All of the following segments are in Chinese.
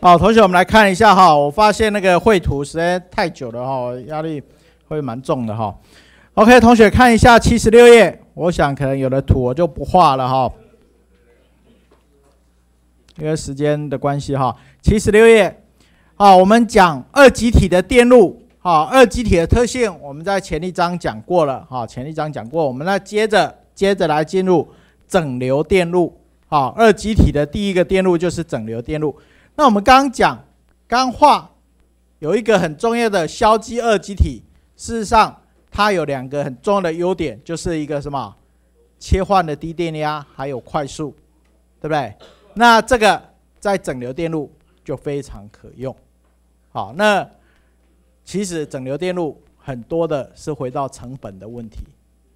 好，同学，我们来看一下哈。我发现那个绘图实在太久了哈，压力会蛮重的哈。OK，同学看一下七十六页。我想可能有的图我就不画了哈，因为时间的关系哈。七十六页，好，我们讲二极体的电路，好，二极体的特性，我们在前一章讲过了哈，前一章讲过。我们来接着接着来进入整流电路，好，二极体的第一个电路就是整流电路。那我们刚刚讲钢化有一个很重要的硝基二极体，事实上它有两个很重要的优点，就是一个什么切换的低电压，还有快速，对不对？那这个在整流电路就非常可用。好，那其实整流电路很多的是回到成本的问题。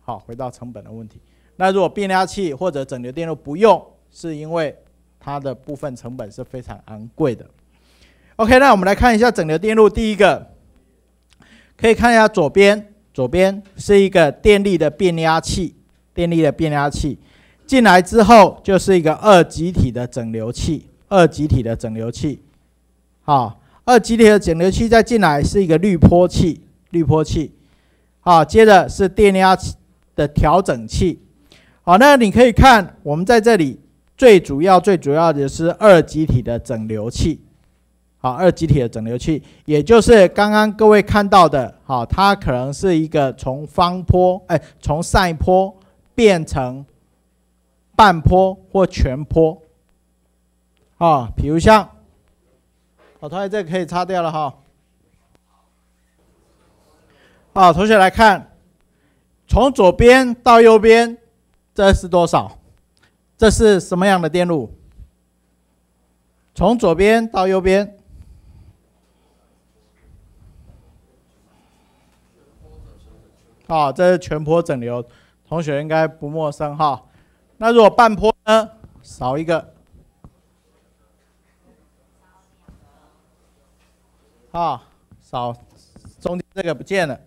好，回到成本的问题。那如果变压器或者整流电路不用，是因为它的部分成本是非常昂贵的。OK，那我们来看一下整流电路。第一个，可以看一下左边，左边是一个电力的变压器，电力的变压器进来之后就是一个二极体的整流器，二极体的整流器。好，二极体的整流器再进来是一个滤波器，滤波器。好，接着是电压的调整器。好，那你可以看我们在这里。最主要、最主要的是二极体的整流器，好，二极体的整流器，也就是刚刚各位看到的，好，它可能是一个从方坡，哎，从上坡变成半坡或全坡，啊，比如像，好，同学这个可以擦掉了哈，好，同学来看，从左边到右边，这是多少？这是什么样的电路？从左边到右边，啊，这是全坡整流，同学应该不陌生哈。那如果半坡呢？少一个，啊，少，中间这个不见了，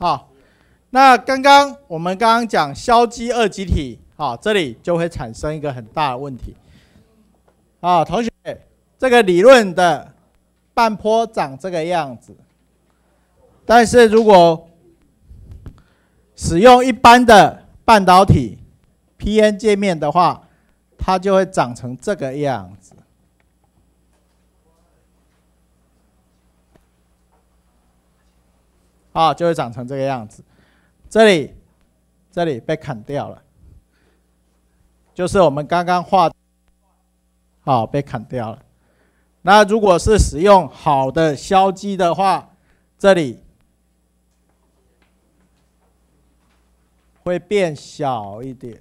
好。那刚刚我们刚刚讲硝基二极体，好，这里就会产生一个很大的问题，啊，同学，这个理论的半坡长这个样子，但是如果使用一般的半导体 P-N 界面的话，它就会长成这个样子，啊，就会长成这个样子。这里，这里被砍掉了，就是我们刚刚画，好被砍掉了。那如果是使用好的硝基的话，这里会变小一点，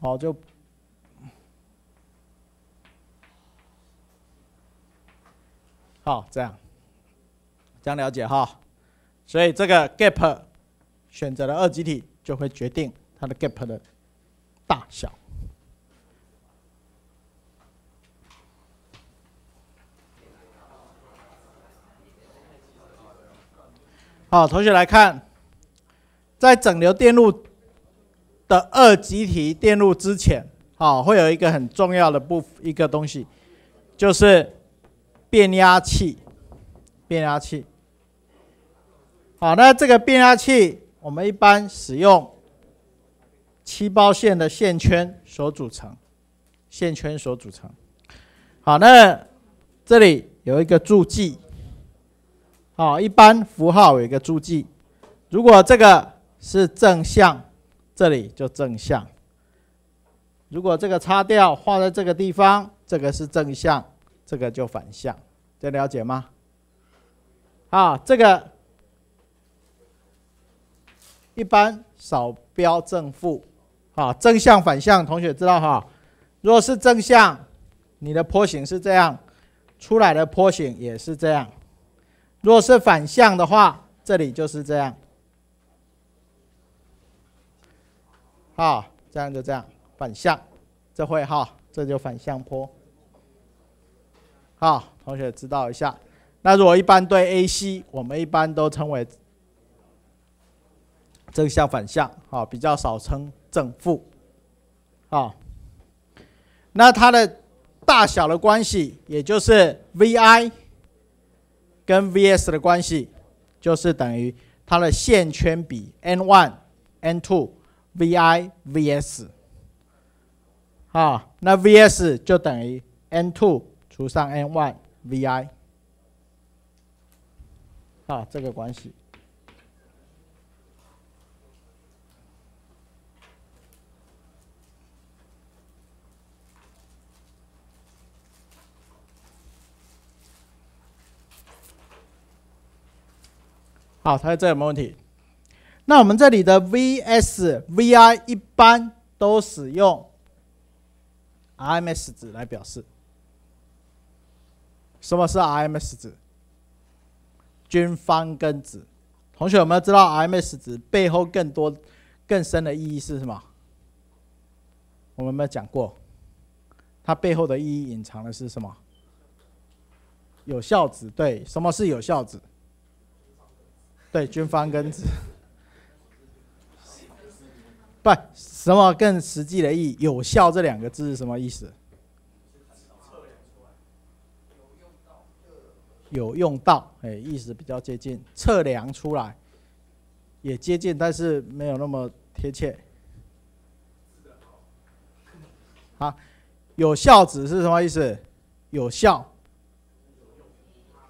好就，好这样，这样了解哈。所以这个 gap 选择了二极体，就会决定它的 gap 的大小。好，同学来看，在整流电路的二极体电路之前，好，会有一个很重要的部一个东西，就是变压器，变压器。好，那这个变压器我们一般使用七包线的线圈所组成，线圈所组成。好，那这里有一个注记，好，一般符号有一个注记。如果这个是正向，这里就正向；如果这个擦掉，画在这个地方，这个是正向，这个就反向。这了解吗？啊，这个。一般少标正负，啊，正向反向，同学知道哈。如果是正向，你的坡形是这样，出来的坡形也是这样。如果是反向的话，这里就是这样。好，这样就这样反向，这会哈，这就反向坡。好，同学知道一下。那如果一般对 AC，我们一般都称为正向反向，好，比较少称正负。好，那它的大小的关系，也就是 VI 跟 VS 的关系，就是等于它的线圈比 N1、N2、VI、VS。好，那 VS 就等于 N2 除上 N1 VI。啊，这个关系。好，它这有没有问题？那我们这里的 VS、VI 一般都使用 RMS 值来表示。什么是 RMS 值？均方根值。同学有没有知道 RMS 值背后更多、更深的意义是什么？我们有没有讲过？它背后的意义隐藏的是什么？有效值。对，什么是有效值？对，均方根值。不，什么更实际的意义？有效这两个字是什么意思？有用到，哎，意思比较接近，测量出来也接近，但是没有那么贴切。好，有效指是什么意思？有效，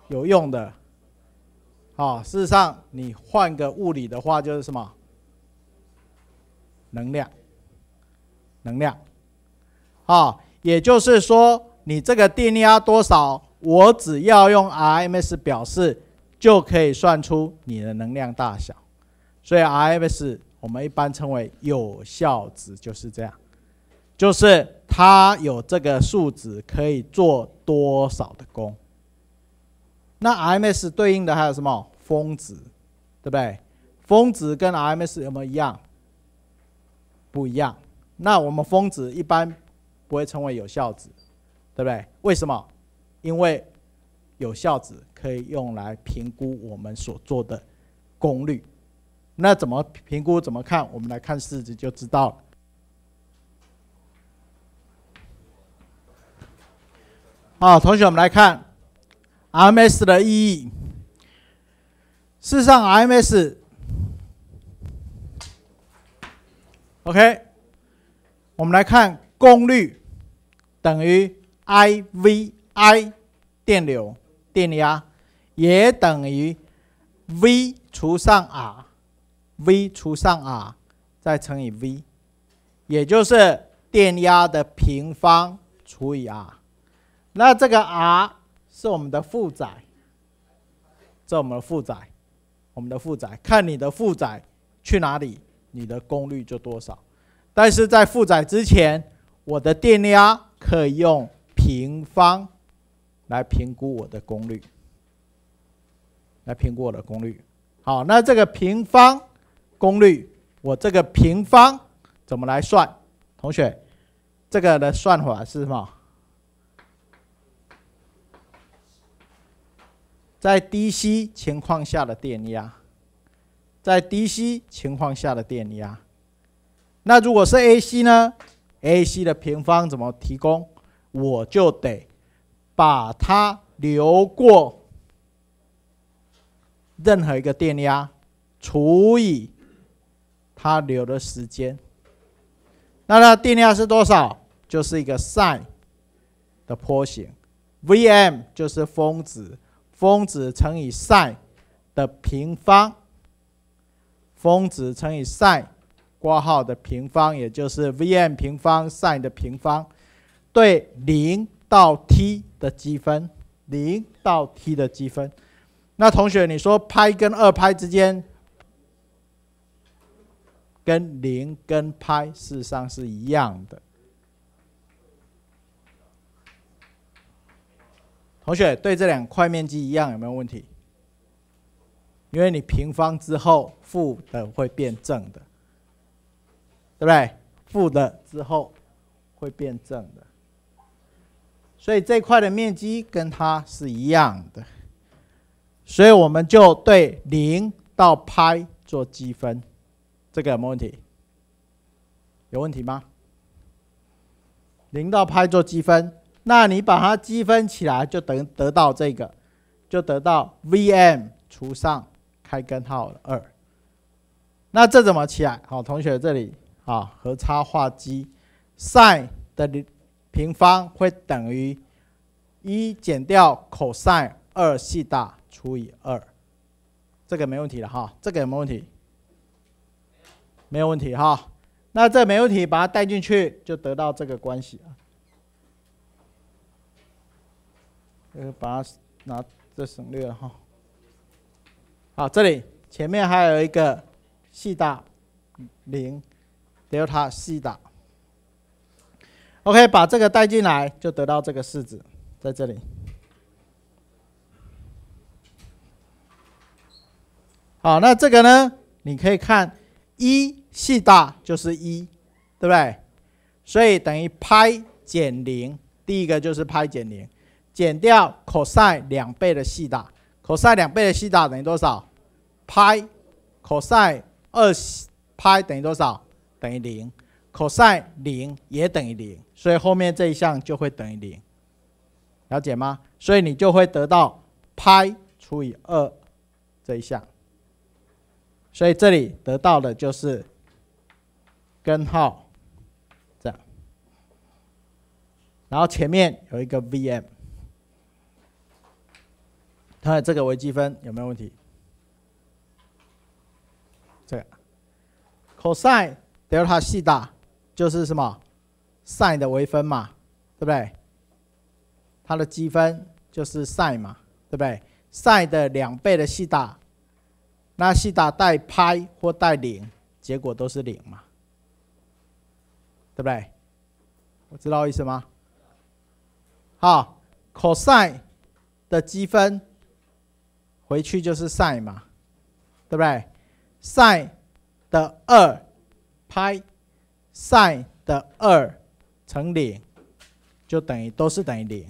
有用的。好，事实上你换个物理的话，就是什么？能量，能量。好，也就是说，你这个电压多少，我只要用 RMS 表示，就可以算出你的能量大小。所以 RMS 我们一般称为有效值，就是这样，就是它有这个数值可以做多少的功。那 RMS 对应的还有什么？峰值，对不对？峰值跟 RMS 有没有一样？不一样。那我们峰值一般不会称为有效值，对不对？为什么？因为有效值可以用来评估我们所做的功率。那怎么评估？怎么看？我们来看式子就知道了。好，同学，们来看。MS 的意义，事实上，MS OK，我们来看功率等于 I_V_I 电流电压，也等于 V 除上 R，V 除上 R 再乘以 V，也就是电压的平方除以 R，那这个 R。是我们的负载，这我们的负载，我们的负载，看你的负载去哪里，你的功率就多少。但是在负载之前，我的电压可以用平方来评估我的功率，来评估我的功率。好，那这个平方功率，我这个平方怎么来算？同学，这个的算法是什么？在 DC 情况下的电压，在 DC 情况下的电压，那如果是 AC 呢？AC 的平方怎么提供？我就得把它流过任何一个电压除以它流的时间。那它电压是多少？就是一个 sin 的坡形，Vm 就是峰值。峰值乘以 sin 的平方，峰值乘以 sin 括号的平方，也就是 Vm 平方 sin 的平方，对零到 t 的积分，零到 t 的积分。那同学，你说拍跟二拍之间，跟零跟拍事实上是一样的。同学对这两块面积一样有没有问题？因为你平方之后负的会变正的，对不对？负的之后会变正的，所以这块的面积跟它是一样的，所以我们就对零到派做积分，这个有没问题？有问题吗？零到派做积分，那你把它积分起来，就等于得到这个，就得到 Vm 除上开根号二。那这怎么起来？好，同学这里啊，和差化积，sin 的平方会等于一减掉 cos 二西大除以二，这个没问题了哈，这个有没问题？没有问题哈。那这没问题，把它带进去就得到这个关系啊。呃，把它拿这省略了哈。好，这里前面还有一个西大零，delta 西大。OK，把这个带进来就得到这个式子在这里。好，那这个呢，你可以看一。系大就是一，对不对？所以等于派减零，第一个就是派减零，减掉 cos 两倍的系大，cos 两倍的系大等于多少？派 cos 二派等于多少？等于零，cos 零也等于零，所以后面这一项就会等于零，了解吗？所以你就会得到派除以二这一项，所以这里得到的就是。根号这样，然后前面有一个 Vm，看这个微积分有没有问题？这个 cos delta 西大就是什么 sin 的微分嘛，对不对？它的积分就是 sin 嘛，对不对？sin 的两倍的西大，那西大带派或带零，结果都是零嘛。对不对？我知道意思吗？好，cos 的积分回去就是 sin 嘛，对不对？sin 的二派 sin 的二乘零，就等于都是等于零。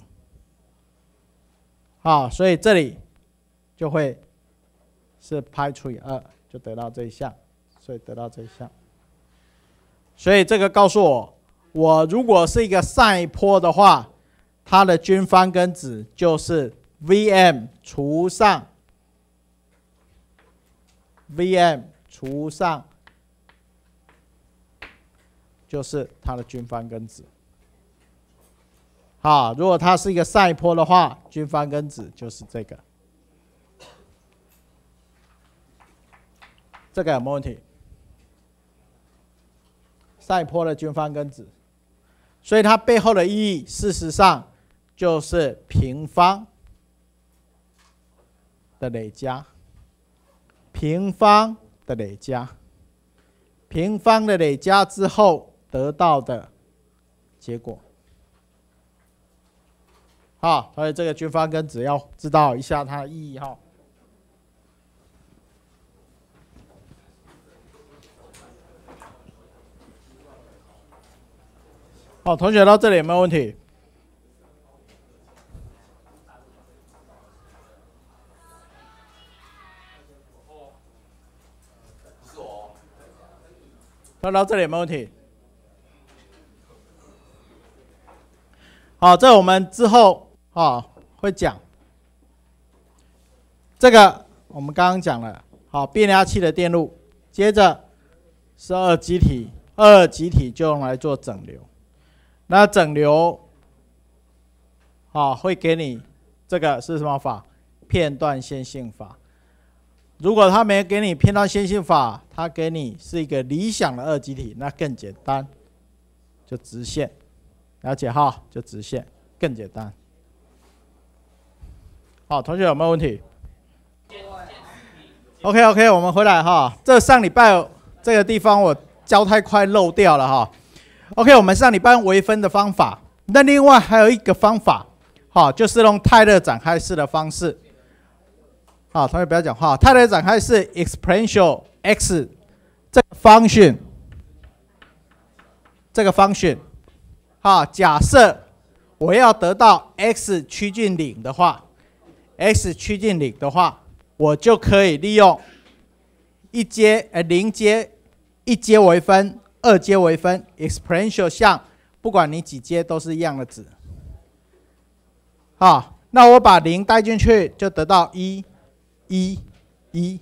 好，所以这里就会是派除以二，就得到这一项，所以得到这一项。所以这个告诉我，我如果是一个上坡的话，它的均方根子就是 Vm 除上 Vm 除上，就是它的均方根子。好，如果它是一个上坡的话，均方根子就是这个。这个有没有问题？赛坡的均方根子，所以它背后的意义，事实上就是平方的累加，平方的累加，平方的累加之后得到的结果。好，所以这个均方根只要知道一下它的意义哈。好，同学到这里有没有问题？他到这里有没有问题？好，这我们之后啊会讲。这个我们刚刚讲了，好，变压器的电路，接着是二极体，二极体就用来做整流。那整流，啊，会给你这个是什么法？片段线性法。如果他没给你片段线性法，他给你是一个理想的二极体，那更简单，就直线，了解哈？就直线更简单。好，同学有没有问题？OK OK，我们回来哈。这上礼拜这个地方我教太快漏掉了哈。OK，我们上礼拜微分的方法，那另外还有一个方法，好，就是用泰勒展开式的方式。好，同学不要讲话。泰勒展开式 exponential x 这个 function 这个 function，哈，假设我要得到 x 趋近零的话，x 趋近零的话，我就可以利用一阶呃零阶一阶为分，二阶为分，exponential 项，不管你几阶都是一样的值。好，那我把零带进去，就得到一，一，一。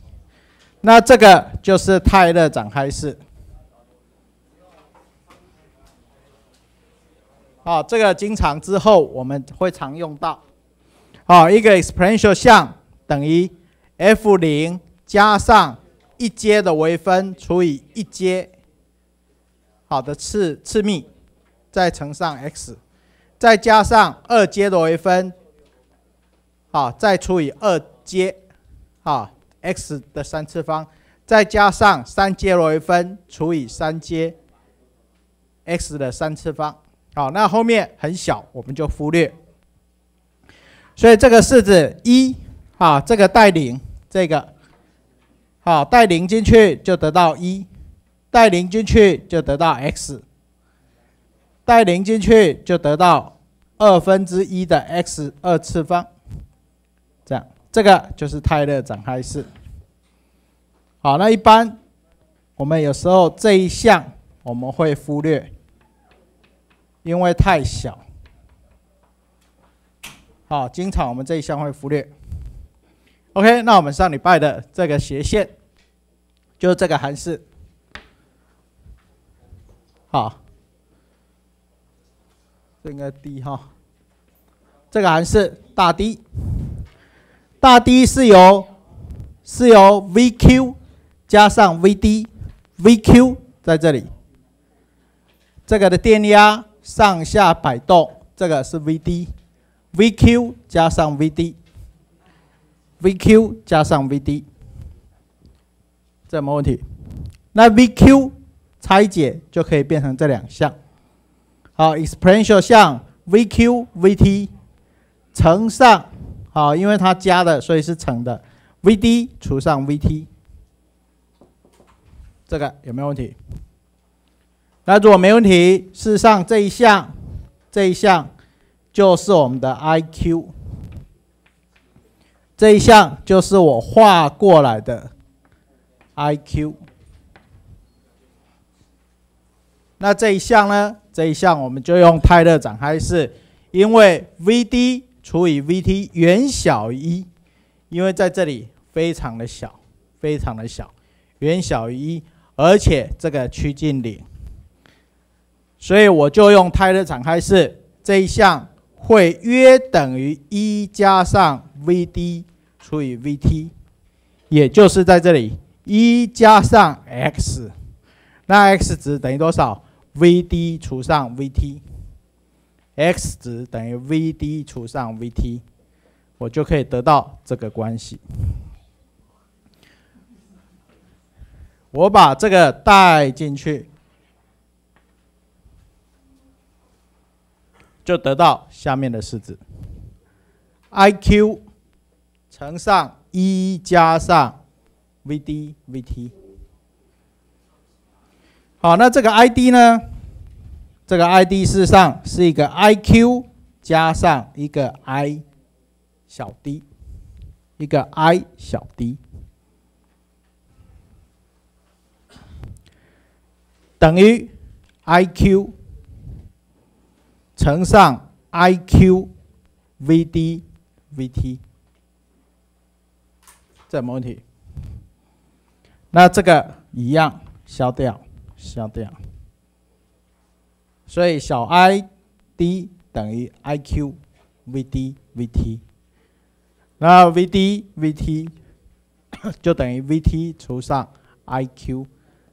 那这个就是泰勒展开式。啊，这个经常之后我们会常用到。好，一个 exponential 项等于 f 零加上一阶的微分除以一阶，好的次次幂，再乘上 x。再加上二阶的微分，好，再除以二阶，好，x 的三次方，再加上三阶的微分除以三阶，x 的三次方，好，那后面很小，我们就忽略。所以这个式子一，啊，这个带零，这个，好，带零进去就得到一，带零进去就得到 x。带零进去就得到二分之一的 x 二次方，这样，这个就是泰勒展开式。好，那一般我们有时候这一项我们会忽略，因为太小。好，经常我们这一项会忽略。OK，那我们上礼拜的这个斜线就是这个函数。好。这应该 D 哈，这个函数大 D，大 D 是由是由 VQ 加上 VD，VQ 在这里，这个的电压上下摆动，这个是 VD，VQ 加上 VD，VQ 加上 VD，这没问题。那 VQ 拆解就可以变成这两项。好，exponential 项 VQ VT 乘上，好，因为它加的，所以是乘的，VD 除上 VT，这个有没有问题？那如果没问题，事实上这一项，这一项就是我们的 IQ，这一项就是我画过来的 IQ，那这一项呢？这一项我们就用泰勒展开式，因为 VD 除以 VT 远小于一，因为在这里非常的小，非常的小，远小于一，而且这个趋近零，所以我就用泰勒展开式，这一项会约等于一加上 VD 除以 VT，也就是在这里一加上 x，那 x 值等于多少？VD 除上 VT，x 值等于 VD 除上 VT，我就可以得到这个关系。我把这个带进去，就得到下面的式子：IQ 乘上一加上 VD VT。好，那这个 ID 呢？这个 ID 事实上是一个 IQ 加上一个 I 小 d，一个 I 小 d 等于 IQ 乘上 IQ VD VT，这没问题。那这个一样消掉。消掉，所以小 i d 等于 i q v d v t，那 v d v t 就等于 v t 除上 i q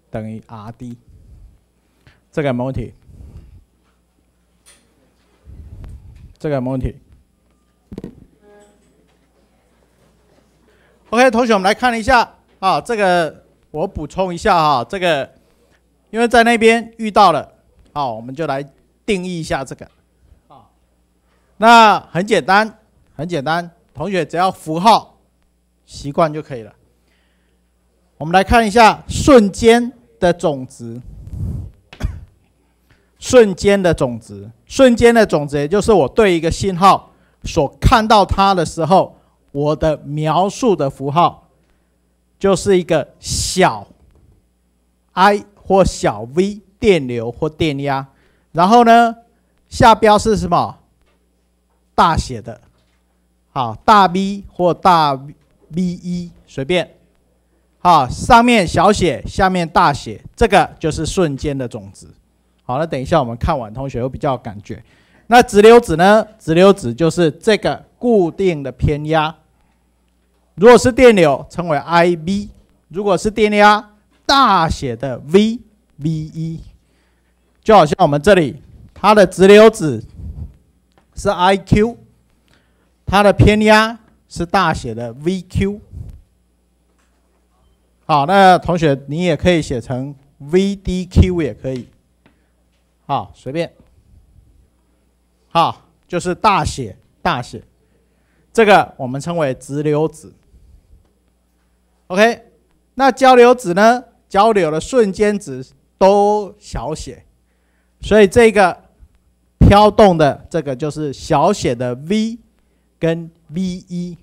等于 r d，这个没问题，这个没问题。OK，同学，我们来看一下啊，这个我补充一下哈，这个。因为在那边遇到了，好，我们就来定义一下这个，啊，那很简单，很简单，同学只要符号习惯就可以了。我们来看一下瞬间的总值，瞬间的种子，瞬间的种子也就是我对一个信号所看到它的时候，我的描述的符号就是一个小 i 或小 v 电流或电压，然后呢，下标是什么？大写的，好，大 V 或大 V 一随便，好，上面小写，下面大写，这个就是瞬间的种子。好，那等一下我们看完，同学会比较有感觉。那直流子呢？直流子就是这个固定的偏压。如果是电流，称为 I_V；如果是电压，大写的 V，V 一，就好像我们这里它的直流子。是 I Q，它的偏压是大写的 V Q。好，那同学你也可以写成 V D Q 也可以，好，随便。好，就是大写大写，这个我们称为直流子。OK，那交流子呢？交流的瞬间值都小写，所以这个。飘动的这个就是小写的 v 跟 v 一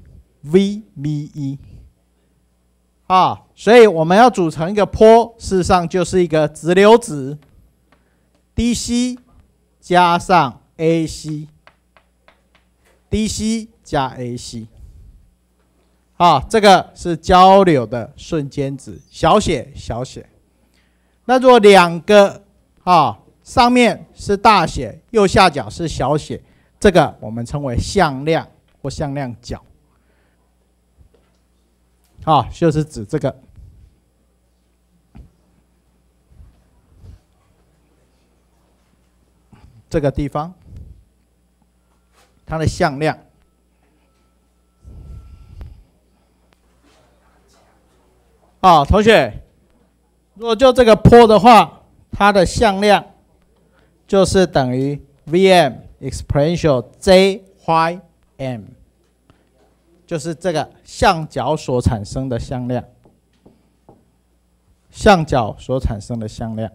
v v 一啊，所以我们要组成一个坡，事实上就是一个直流子 dc 加上 ac dc 加 ac 啊，这个是交流的瞬间值，小写小写。那如果两个啊。上面是大写，右下角是小写，这个我们称为向量或向量角，啊，就是指这个这个地方，它的向量。啊，同学，如果就这个坡的话，它的向量。就是等于 Vm exponential j y m，就是这个向角所产生的向量，向角所产生的向量。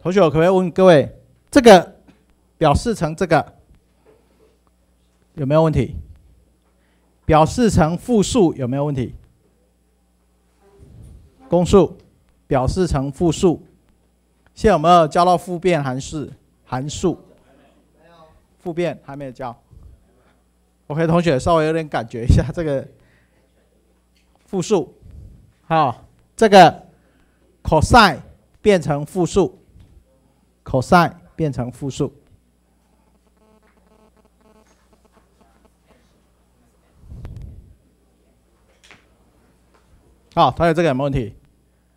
同学，我可不可以问各位，这个表示成这个有没有问题？表示成复数有没有问题？公数表示成复数。现在有没有教到复变函数？函数复变还没有教。OK，同学稍微有点感觉一下这个复数，好，这个 cos 变成复数，cos 变成复数。好，同学这个有没有问题？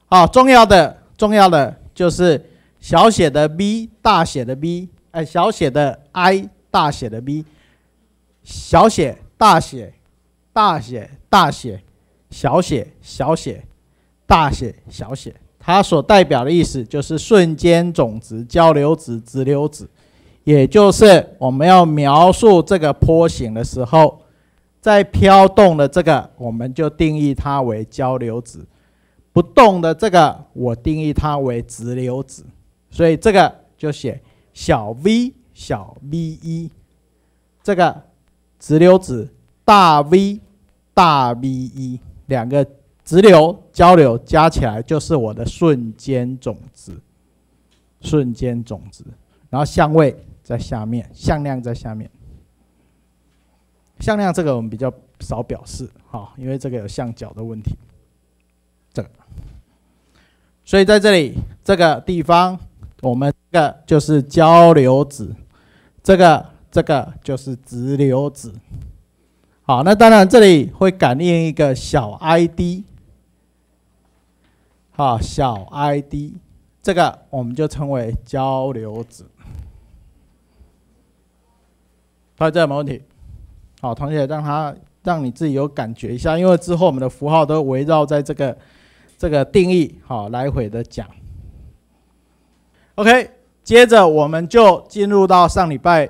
好，重要的，重要的。就是小写的 v，大写的 v，哎，小写的 i，大写的 v，小写、大写、大写、大写、小写、小写、大写、小写，它所代表的意思就是瞬间总值、交流值、直流值，也就是我们要描述这个坡形的时候，在飘动的这个，我们就定义它为交流值。不动的这个，我定义它为直流子，所以这个就写小 v 小 v 一，这个直流子大 V 大 V 一，两个直流交流加起来就是我的瞬间总值，瞬间总值，然后相位在下面，向量在下面，向量这个我们比较少表示，哈，因为这个有向角的问题。这个，所以在这里这个地方，我们这个就是交流子，这个这个就是直流子。好，那当然这里会感应一个小 i d D，好，小 I D，这个我们就称为交流子。好，这有没问题？好，同学让他让你自己有感觉一下，因为之后我们的符号都围绕在这个。这个定义好，来回的讲。OK，接着我们就进入到上礼拜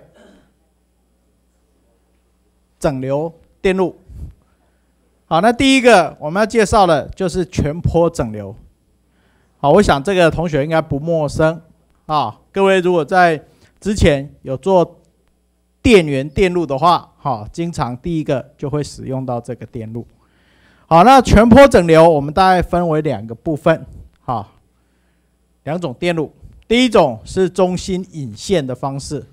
整流电路。好，那第一个我们要介绍的就是全波整流。好，我想这个同学应该不陌生。啊，各位如果在之前有做电源电路的话，哈，经常第一个就会使用到这个电路。好，那全波整流我们大概分为两个部分，哈，两种电路，第一种是中心引线的方式，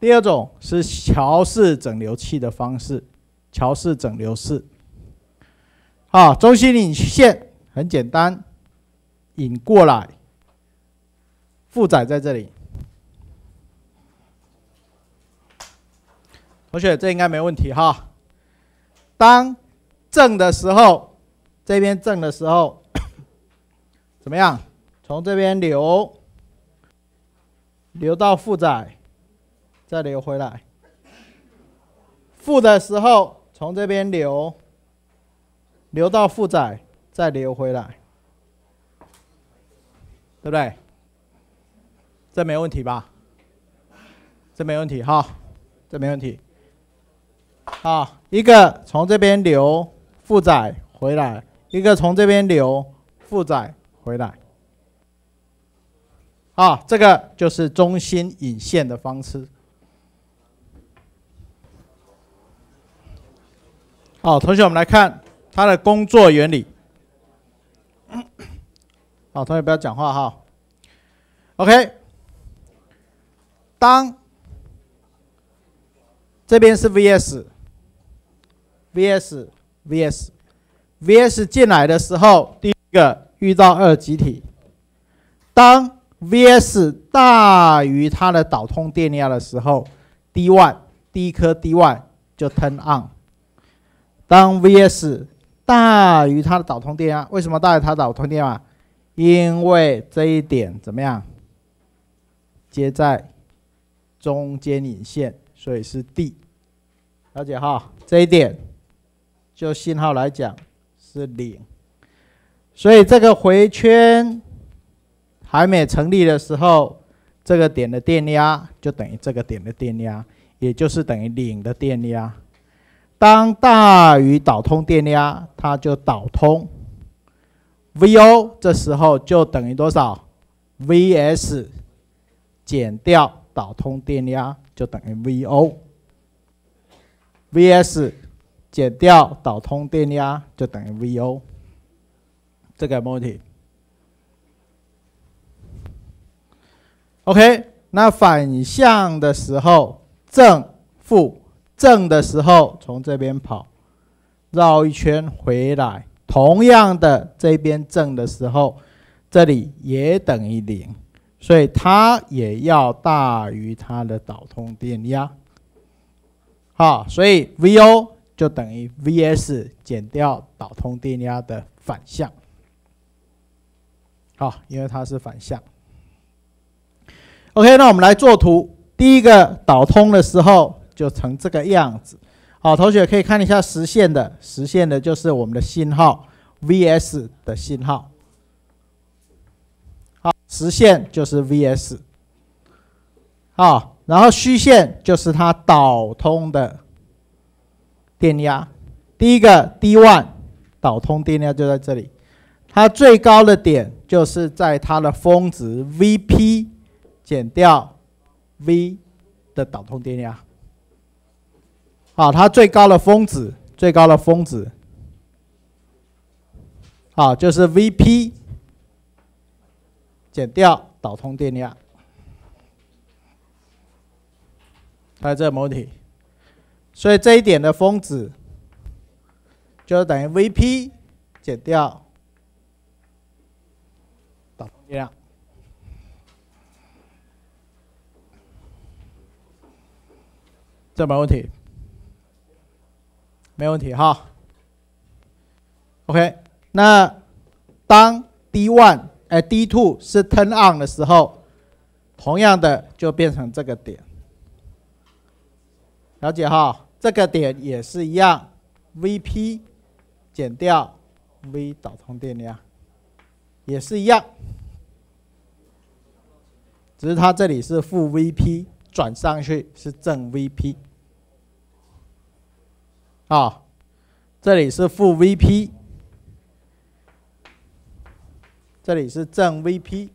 第二种是桥式整流器的方式，桥式整流式。好，中心引线很简单，引过来，负载在这里。同学，这应该没问题哈。当正的时候，这边正的时候，怎么样？从这边流，流到负载，再流回来。负的时候，从这边流。流到负载，再流回来，对不对？这没问题吧？这没问题哈，这没问题。好，一个从这边流负载回来，一个从这边流负载回来。好，这个就是中心引线的方式。好，同学，我们来看。它的工作原理，好，同学不要讲话哈。OK，当这边是 VS，VS，VS，VS 进来的时候，第一个遇到二极体，当 VS 大于它的导通电压的时候，D1 第一颗 D1 就 turn on，当 VS 大于它的导通电压，为什么大于它导通电压？因为这一点怎么样？接在中间引线，所以是 D。了解哈，这一点就信号来讲是零。所以这个回圈还没成立的时候，这个点的电压就等于这个点的电压，也就是等于零的电压。当大于导通电压，它就导通。Vo 这时候就等于多少？Vs 减掉导通电压就等于 Vo。Vs 减掉导通电压就等于 Vo。这个没问题。OK，那反向的时候，正负。正的时候从这边跑，绕一圈回来。同样的，这边正的时候，这里也等于零，所以它也要大于它的导通电压。好，所以 Vo 就等于 Vs 减掉导通电压的反向。好，因为它是反向。OK，那我们来做图。第一个导通的时候。就成这个样子，好，同学可以看一下实现的，实现的就是我们的信号 Vs 的信号，好，实线就是 Vs，好，然后虚线就是它导通的电压，第一个 D one 导通电压就在这里，它最高的点就是在它的峰值 Vp 减掉 V 的导通电压。好，它最高的峰值，最高的峰值，好，就是 Vp 减掉导通电压，有这个问题，所以这一点的峰值就等于 Vp 减掉导通电压，这没问题。没问题哈，OK，那当 D one 哎 D two 是 turn on 的时候，同样的就变成这个点，了解哈？这个点也是一样，Vp 减掉 V 导通电压，也是一样，只是它这里是负 Vp 转上去是正 Vp。啊，这里是负 Vp，这里是正 Vp。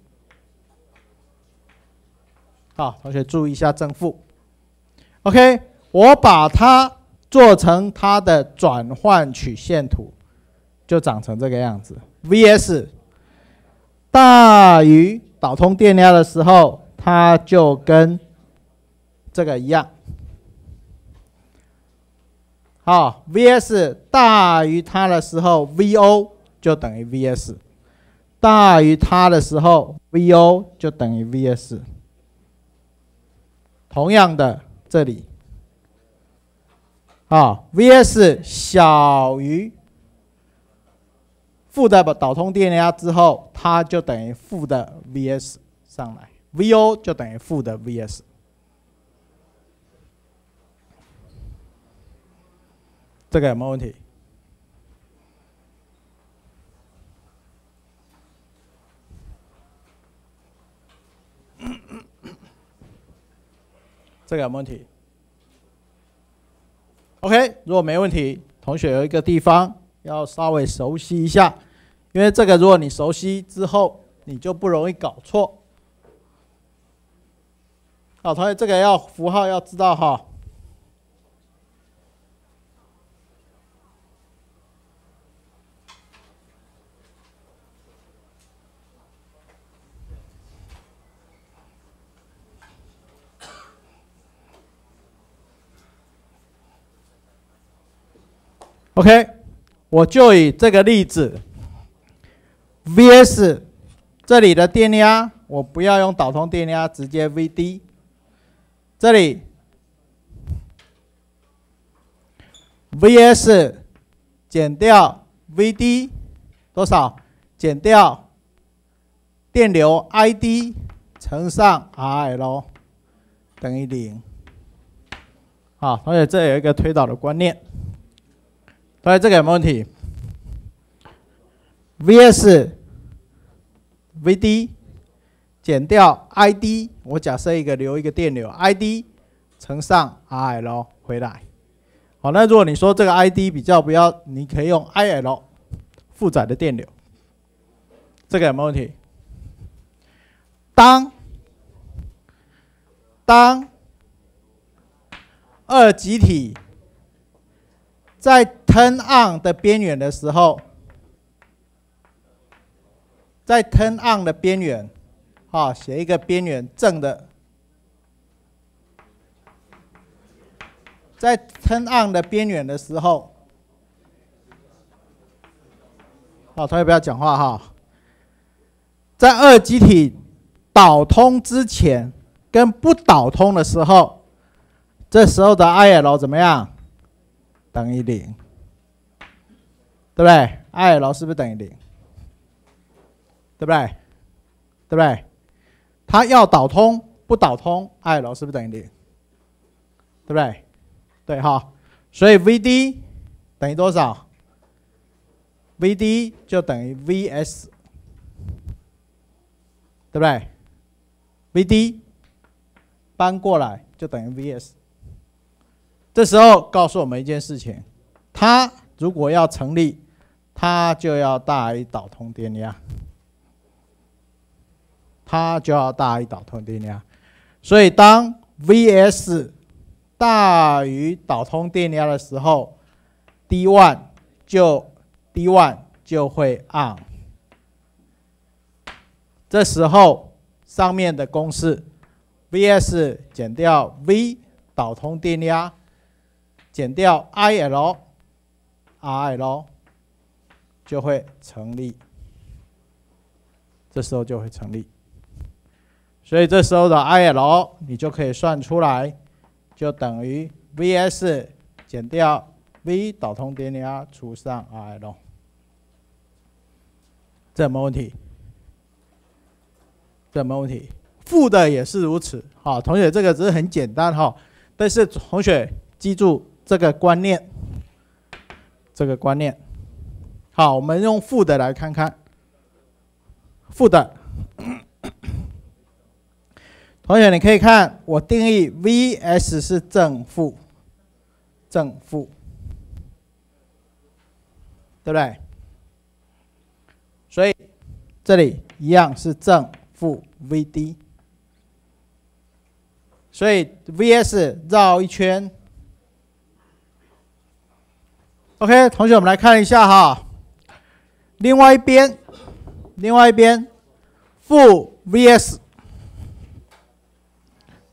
好，同学注意一下正负。OK，我把它做成它的转换曲线图，就长成这个样子。Vs 大于导通电压的时候，它就跟这个一样。好，Vs 大于它的时候，Vo 就等于 Vs；大于它的时候，Vo 就等于 Vs。同样的，这里，啊，Vs 小于负的导通电压之后，它就等于负的 Vs 上来，Vo 就等于负的 Vs。这个有没有问题？这个有没有问题？OK，如果没问题，同学有一个地方要稍微熟悉一下，因为这个如果你熟悉之后，你就不容易搞错。好，同学，这个要符号要知道哈。OK，我就以这个例子，Vs 这里的电压，我不要用导通电压，直接 Vd。这里 Vs 减掉 Vd 多少？减掉电流 Id 乘上 RL 等于零。好，同学，这有一个推导的观念。所以这个有没有问题？Vs Vd 减掉 Id，我假设一个留一个电流 Id 乘上 RL 回来。好，那如果你说这个 Id 比较不要，你可以用 IL 负载的电流。这个有没有问题？当当二极体。在 turn on 的边缘的时候，在 turn on 的边缘，啊，写一个边缘正的，在 turn on 的边缘的时候，好，同学不要讲话哈。在二极体导通之前跟不导通的时候，这时候的 IL 怎么样？等于零，对不对？I 楼是不是等于零？对不对？对不对？它要导通不导通，I 楼是不是等于零？对不对？对哈，所以 VD 等于多少？VD 就等于 VS，对不对？VD 搬过来就等于 VS。这时候告诉我们一件事情，它如果要成立，它就要大于导通电压，它就要大于导通电压。所以当 Vs 大于导通电压的时候，D_one 就 D_one 就会 on。这时候上面的公式 Vs 减掉 V 导通电压。减掉 IL，RL 就会成立，这时候就会成立，所以这时候的 IL 你就可以算出来，就等于 Vs 减掉 V 导通电压除上 RL，这没问题，这没问题，负的也是如此。好，同学，这个只是很简单哈，但是同学记住。这个观念，这个观念，好，我们用负的来看看。负的，同学你可以看，我定义 Vs 是正负，正负，对不对？所以这里一样是正负 Vd。所以 Vs 绕一圈。OK，同学，我们来看一下哈，另外一边，另外一边负 Vs，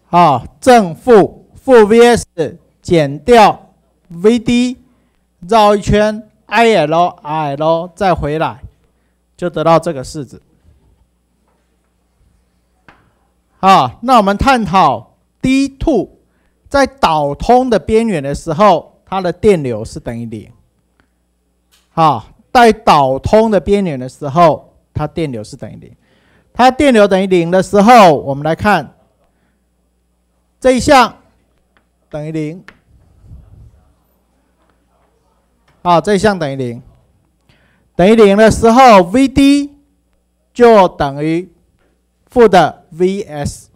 好，正负负 Vs 减掉 Vd 绕一圈 IL IL 再回来，就得到这个式子。好，那我们探讨 D2 在导通的边缘的时候。它的电流是等于零，好，在导通的边缘的时候，它电流是等于零。它电流等于零的时候，我们来看这一项等于零，好，这一项等于零，等于零的时候，Vd 就等于负的 Vs。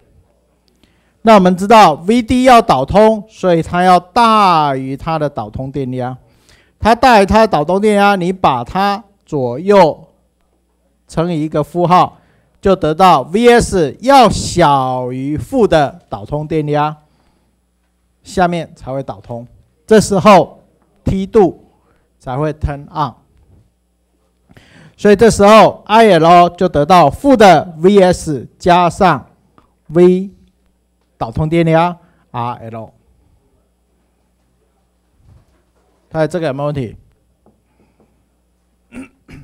那我们知道，Vd 要导通，所以它要大于它的导通电压。它大于它的导通电压，你把它左右乘以一个负号，就得到 Vs 要小于负的导通电压，下面才会导通。这时候梯度才会 turn on。所以这时候 IL 就得到负的 Vs 加上 V。导通电压 RL，它这个有没有问题？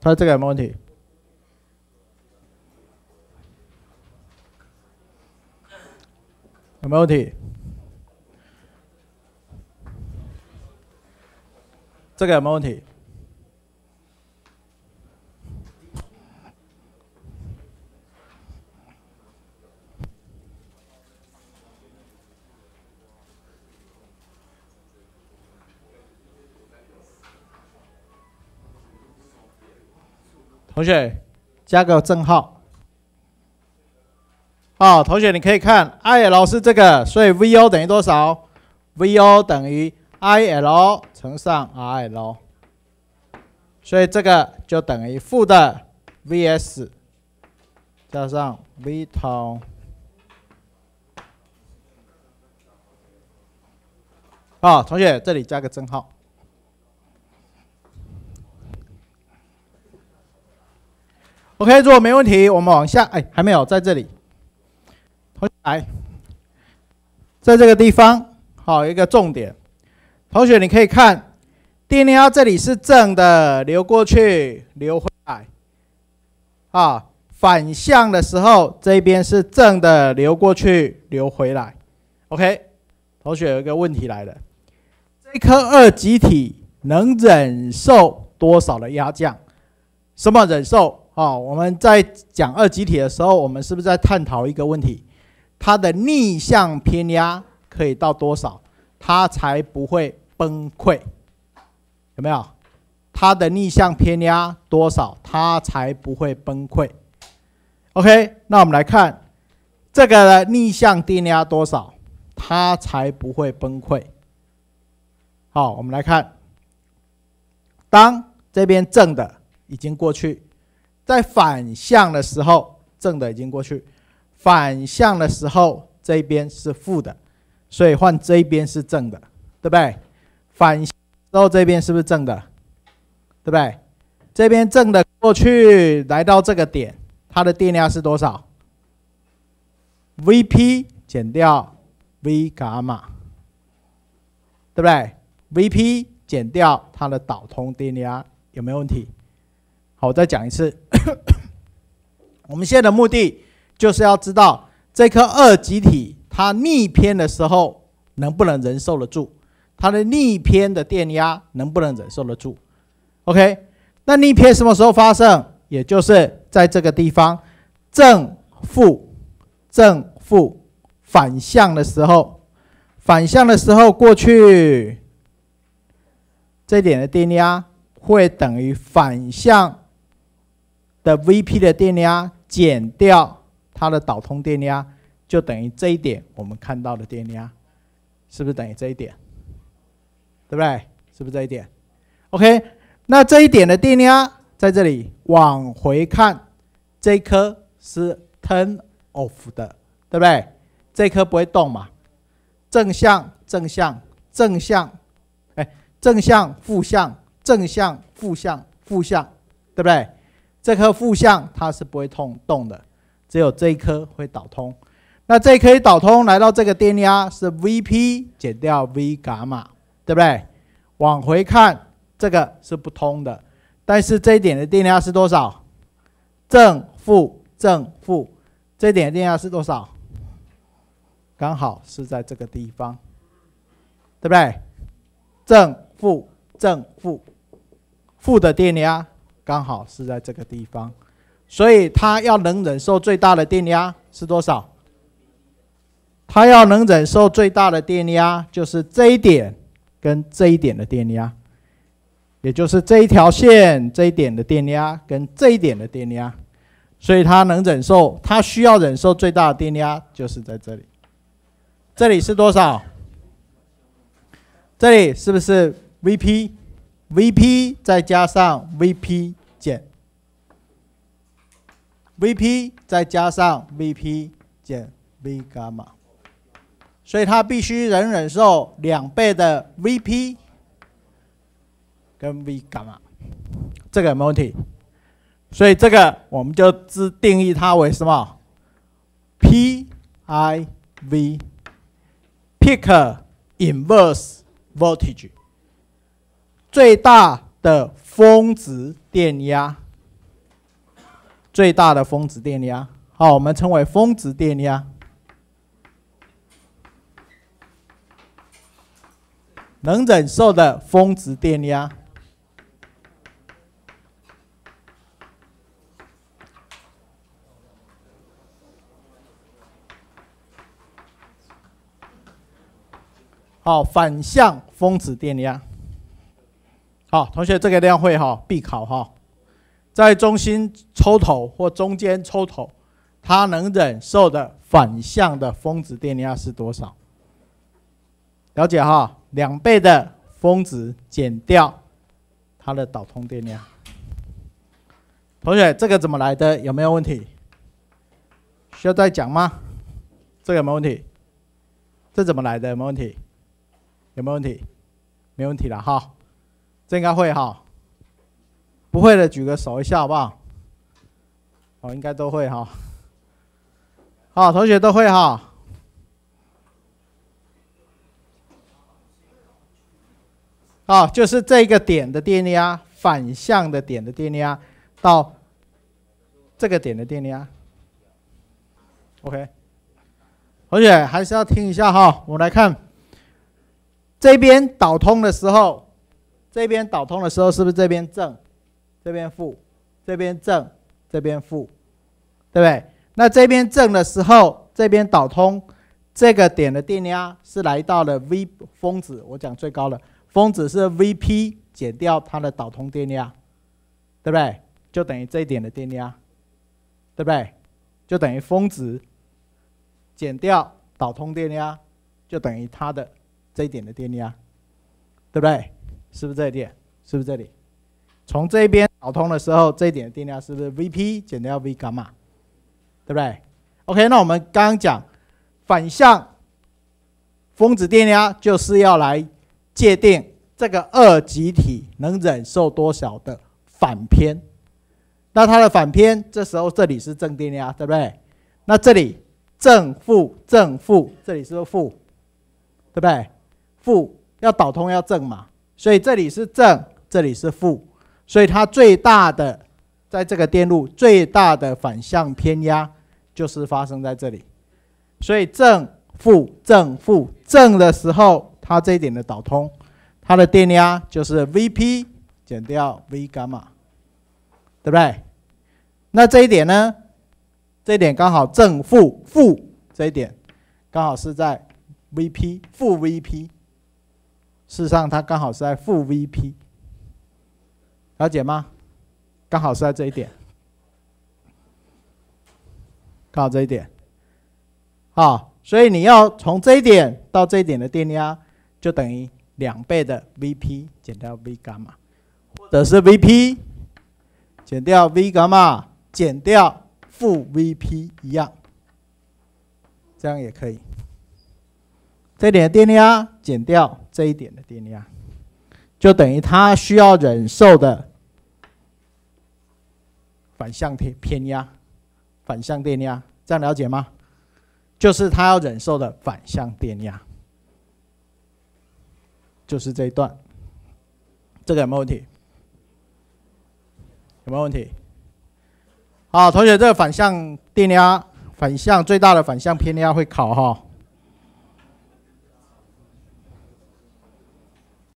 它这个有没有问题？有没有问题？这个有没有问题？同学，加个正号。好，同学你可以看，IL 是这个，所以 VO 等于多少？VO 等于 IL 乘上 RL，所以这个就等于负的 VS 加上 V 通。好，同学这里加个正号。OK，如果没问题，我们往下。哎，还没有在这里。同学来，在这个地方，好一个重点。同学，你可以看电压，这里是正的，流过去，流回来。啊，反向的时候，这边是正的，流过去，流回来。OK，同学有一个问题来了，这颗二极体能忍受多少的压降？什么忍受？哦，我们在讲二极体的时候，我们是不是在探讨一个问题？它的逆向偏压可以到多少，它才不会崩溃？有没有？它的逆向偏压多少，它才不会崩溃？OK，那我们来看这个逆向电压多少，它才不会崩溃？好，我们来看，当这边正的已经过去。在反向的时候，正的已经过去；反向的时候，这边是负的，所以换这边是正的，对不对？反之后这边是不是正的？对不对？这边正的过去，来到这个点，它的电压是多少？Vp 减掉 V 伽马，对不对？Vp 减掉它的导通电压，有没有问题？好，我再讲一次。我们现在的目的就是要知道这颗二极体它逆偏的时候能不能忍受得住，它的逆偏的电压能不能忍受得住？OK，那逆偏什么时候发生？也就是在这个地方正负正负反向的时候，反向的时候过去这点的电压会等于反向。的 Vp 的电压减掉它的导通电压，就等于这一点我们看到的电压，是不是等于这一点？对不对？是不是这一点？OK，那这一点的电压在这里往回看，这颗是 turn off 的，对不对？这颗不会动嘛？正向、正向、正向，哎，正向、负向、正向、负向、负向，对不对？这颗负向它是不会痛动的，只有这一颗会导通。那这一颗导通来到这个电压是 Vp 减掉 V 伽马，对不对？往回看，这个是不通的。但是这一点的电压是多少？正负正负，这一点的电压是多少？刚好是在这个地方，对不对？正负正负，负的电压刚好是在这个地方，所以它要能忍受最大的电压是多少？它要能忍受最大的电压就是这一点跟这一点的电压。也就是这一条线这一点的电压跟这一点的电压，所以它能忍受，它需要忍受最大的电压就是在这里。这里是多少？这里是不是 Vp？Vp 再加上 Vp 减 Vp 再加上 Vp 减 V 伽马，所以它必须能忍受两倍的 Vp。跟 V 伽马，这个没问题，所以这个我们就自定义它为什么？P I V peak inverse voltage 最大的峰值电压，最大的峰值电压，好，我们称为峰值电压，能忍受的峰值电压。好，反向峰值电压。好，同学，这个量会哈必考哈，在中心抽头或中间抽头，它能忍受的反向的峰值电压是多少？了解哈，两倍的峰值减掉它的导通电压。同学，这个怎么来的？有没有问题？需要再讲吗？这个有没有问题。这怎么来的？有没有问题？有没有问题？没问题了哈，这应该会哈。不会的举个手一下好不好？哦，应该都会哈。好，同学都会哈。好，就是这个点的电压反向的点的电压到这个点的电压。OK，同学还是要听一下哈，我们来看。这边导通的时候，这边导通的时候是不是这边正，这边负，这边正，这边负，对不对？那这边正的时候，这边导通，这个点的电压是来到了 V 峰值，我讲最高的峰值是 Vp 减掉它的导通电压，对不对？就等于这一点的电压，对不对？就等于峰值减掉导通电压，就等于它的。这一点的电压，对不对？是不是这一点？是不是这里？从这边导通的时候，这一点的电压是不是 Vp 减掉 V 伽马？对不对？OK，那我们刚刚讲反向峰值电压，就是要来界定这个二极体能忍受多少的反偏。那它的反偏，这时候这里是正电压，对不对？那这里正负正负，这里是不是负？对不对？负要导通要正嘛，所以这里是正，这里是负，所以它最大的在这个电路最大的反向偏压就是发生在这里，所以正负正负正的时候，它这一点的导通，它的电压就是 Vp 减掉 V 伽马，对不对？那这一点呢？这一点刚好正负负这一点刚好是在 Vp 负 Vp。事实上，它刚好是在负 Vp，了解吗？刚好是在这一点，刚好这一点，好，所以你要从这一点到这一点的电压，就等于两倍的 Vp 减掉 V 伽马，或者是 Vp 减掉 V 伽马减掉负 Vp 一样，这样也可以。这点的电压减掉这一点的电压，就等于它需要忍受的反向偏偏压、反向电压，这样了解吗？就是它要忍受的反向电压，就是这一段。这个有没有问题？有没有问题？好，同学，这个反向电压、反向最大的反向偏压会考哈。